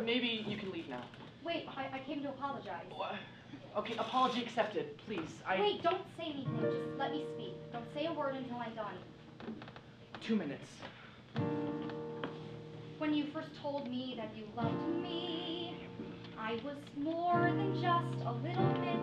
maybe you can leave now. Wait, I, I came to apologize. Wha- Okay, apology accepted, please. I Wait, don't say anything. Just let me speak. Don't say a word until I'm done. two minutes. When you first told me that you loved me, I was more than just a little bit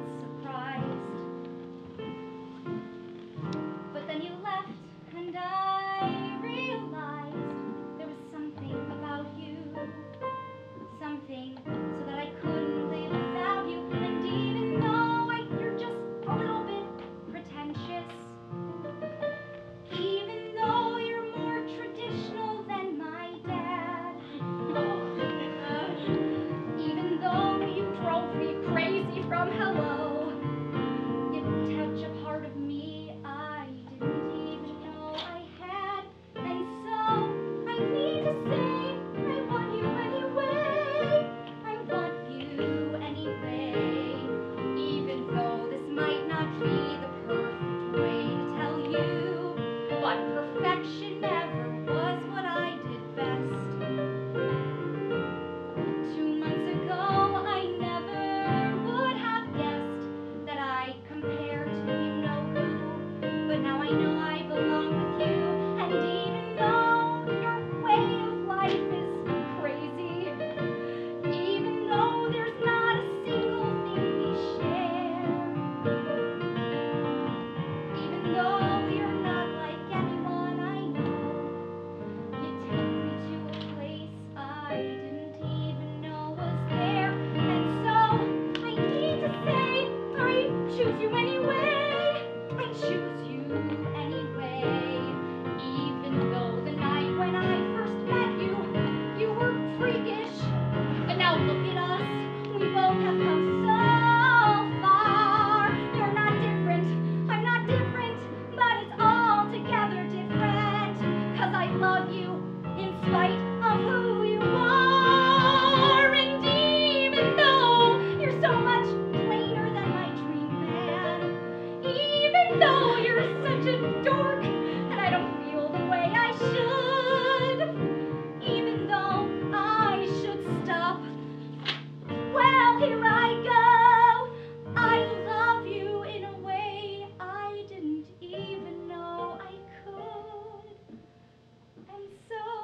so